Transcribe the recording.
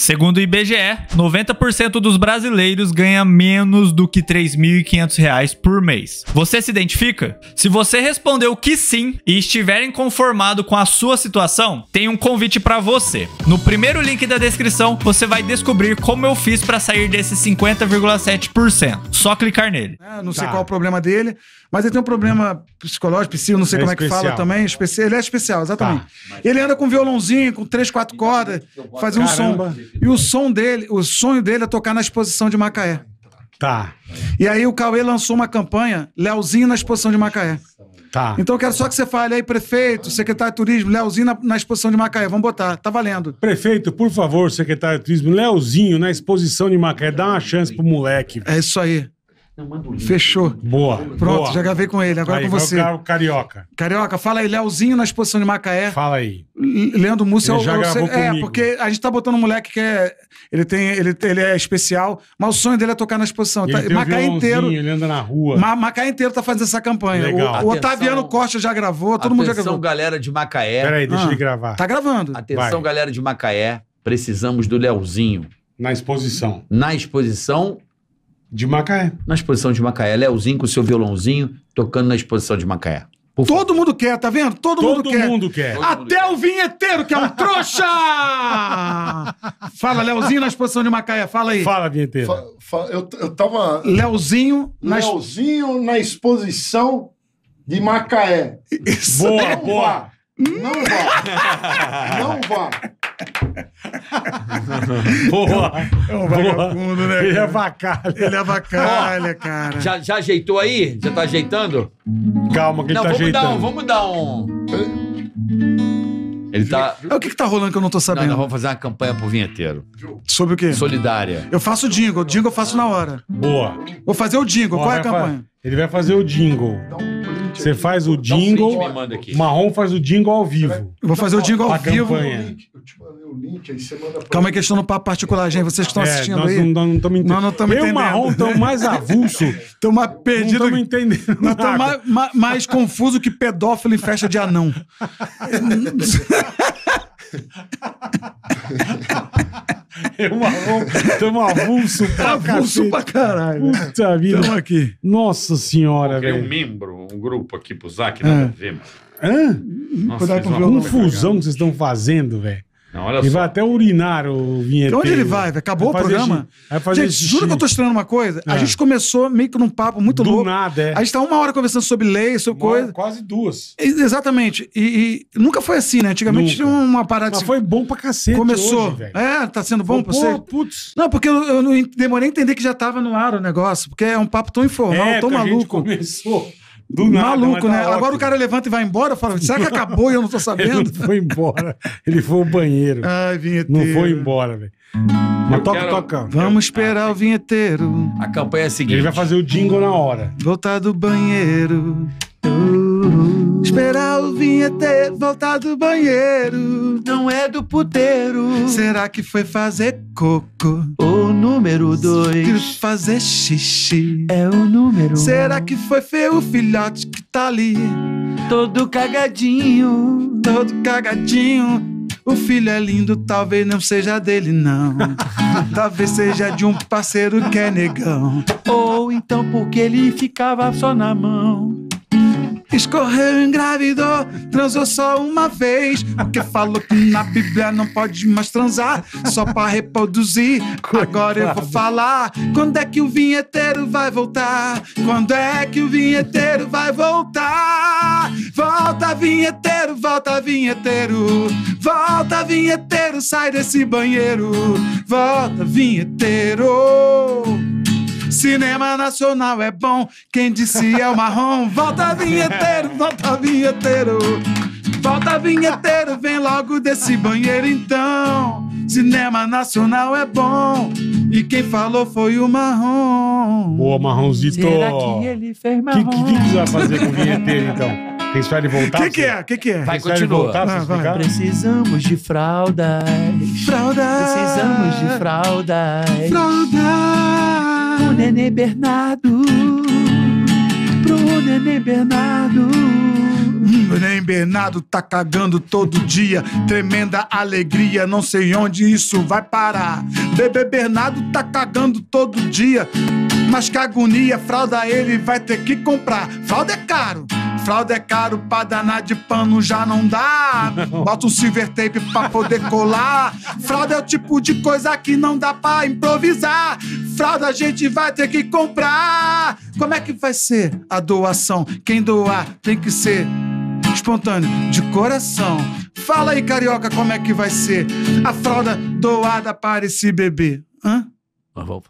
Segundo o IBGE, 90% dos brasileiros ganha menos do que 3.500 reais por mês. Você se identifica? Se você respondeu que sim e estiver inconformado com a sua situação, tem um convite para você. No primeiro link da descrição, você vai descobrir como eu fiz para sair desse 50,7%. Só clicar nele. né? Não sei Tá. qual é o problema dele, mas ele tem um problema psicológico, psico, não sei É como é que fala especial. também. Especial, ele é especial, exatamente. Tá. Ele anda com violãozinho, com três, quatro cordas, fazer um som. E o som dele, o sonho dele é tocar na exposição de Macaé. Tá, E aí o Cauê lançou uma campanha, Leozinho na exposição de Macaé. tá. Então eu quero só que você fale aí, prefeito, secretário de turismo, Leozinho na, na exposição de Macaé. Vamos botar, tá valendo. Prefeito, por favor, secretário de turismo, Leozinho, na exposição de Macaé, dá uma chance pro moleque. É isso aí. Fechou. Boa. Pronto, boa. já gravei com ele, agora Aí, com você. o carioca. Carioca, fala aí, Leozinho na exposição de Macaé. Fala aí. Leandro Múcio é Ele o- já é o- gravou É, comigo. porque a gente tá botando um moleque que é. Ele, tem, ele, ele é especial, mas o sonho dele é tocar na exposição. Ele Tá- tem Macaé inteiro. Ele anda na rua. Ma, Macaé inteiro tá fazendo essa campanha. O- Legal. O, Atenção. Otaviano Costa já gravou, todo mundo já Atenção, gravou. galera de Macaé. Peraí, deixa Ah. ele gravar. Tá gravando. Atenção, Vai. galera de Macaé. Precisamos do Leozinho. Na exposição Na exposição, de Macaé. na exposição de Macaé. Leozinho com seu violãozinho tocando na exposição de Macaé. Por favor. Todo mundo quer, tá vendo? Todo, mundo Todo quer. mundo quer. Até o vinheteiro, que é um trouxa! Fala, Leozinho na exposição de Macaé, fala aí. Fala, vinheteiro. Fa- fa- eu, eu tava. Leozinho na exposição. Leozinho na exposição de Macaé. Boa, Não boa. vá. Não vá. Não vá. Boa. É um Boa. vagabundo, né? Ele é cara? vacalha. Ele é bacalha, cara. Já, já ajeitou aí? Já tá ajeitando? Calma, que ele Não, tá vamos ajeitando. dar, um, vamos dar um. Ele tá. É, O que que tá rolando que eu não tô Não, sabendo? nós vamos fazer uma campanha pro vinheteiro. Sobre o quê? Solidária. Eu faço o jingle. O jingle eu faço na hora. Boa. Vou fazer o jingle. Ó, Qual é a vai fa- campanha? Ele vai fazer o jingle. Você faz o Dá um print, jingle. me manda aqui. O Marrom faz o jingle ao vivo. Eu vou fazer o jingle ao A vivo. campanha. Aí você manda pra Calma aí que eles estão no papo particular, gente. Vocês que estão É, assistindo nós aí. não- nós não estamos entendendo. Nós não estamos Eu e entendendo. Marrom estamos mais avulso. Estão mais Não perdidos. estamos entendendo. Nós estamos mais, mais, mais confusos que pedófilo em festa de anão. Eu o Marrom estamos avulso pra Avulso cacete. pra caralho. Puta vida. Estamos aqui. Nossa senhora, Criei um velho. membro, um grupo aqui pro Zac, nada É. a ver, mano. Hã? Nossa, Cuidado com o uma Confusão que vocês estão fazendo, velho. Não, olha Ele só. vai até urinar o vinheteiro. Onde ele vai? Acabou Vai o programa? xixi. Vai fazer Gente, xixi. juro que eu tô estranhando uma coisa. A É. gente começou meio que num papo muito Do louco. nada, é. A gente tá uma hora conversando sobre lei, sobre coisa. Quase duas. E- Exatamente. E, e nunca foi assim, né? Antigamente Nunca. tinha uma parada Mas assim. foi bom pra cacete Começou. hoje, velho. é, tá sendo bom pra Pô, você? putz. Não, porque eu, eu não demorei a entender que já tava no ar o negócio. Porque é um papo tão informal, É, tão que a gente maluco. começou do nada. maluco, mas né? tá Agora ótimo. o cara levanta e vai embora. Fala, será que acabou e eu não tô Ele sabendo? não foi embora. Ele foi ao banheiro. Ai, vinheteiro. não foi embora, velho. Mas toca, quero- toca. Vamos esperar o vinheteiro A campanha é a seguinte. Ele vai fazer o jingle na hora. voltar do banheiro. Esperar o vinheteiro voltar do banheiro. Não é do puteiro. Será que foi fazer cocô? O número dois fazer xixi? é o número Será que foi feio o filhote que tá ali? todo cagadinho? Todo cagadinho. O filho é lindo, talvez não seja dele, não. talvez seja de um parceiro que é negão. Ou então porque ele ficava só na mão. Escorreu, engravidou, transou só uma vez. Porque falou que na Bíblia não pode mais transar, só pra reproduzir. Agora eu vou falar. Quando é que o vinheteiro vai voltar? Quando é que o vinheteiro vai voltar? Volta, vinheteiro, volta, vinheteiro. Volta, vinheteiro, sai desse banheiro. Volta, vinheteiro. Cinema nacional é bom, quem disse é o marrom. Volta vinheteiro, volta vinheteiro. Volta vinheteiro, vem logo desse banheiro então. Cinema nacional é bom, e quem falou foi o marrom. Boa, Marronzito. Será que ele fez O que, que, que você vai fazer com o vinheteiro, então? Tem espera ele voltar? O que, que é? O que, que é? Vai, ele continua. voltar Ah, vai. Precisamos de fraldas. Fralda. Precisamos de fraldas. Fralda. Pro nenê Bernardo. Pro nenê Bernardo. Hum, nem Bernardo tá cagando todo dia. Tremenda alegria, não sei onde isso vai parar. Bebê Bernardo tá cagando todo dia. Mas que agonia, fralda ele vai ter que comprar. Fralda é caro. Fralda é caro pra danar de pano já não dá. Bota um silver tape pra poder colar. Fralda é o tipo de coisa que não dá pra improvisar. Fralda a gente vai ter que comprar. Como é que vai ser a doação? Quem doar tem que ser espontâneo, de coração. Fala aí, carioca, como é que vai ser a fralda doada para esse bebê? Hã? Mas vamos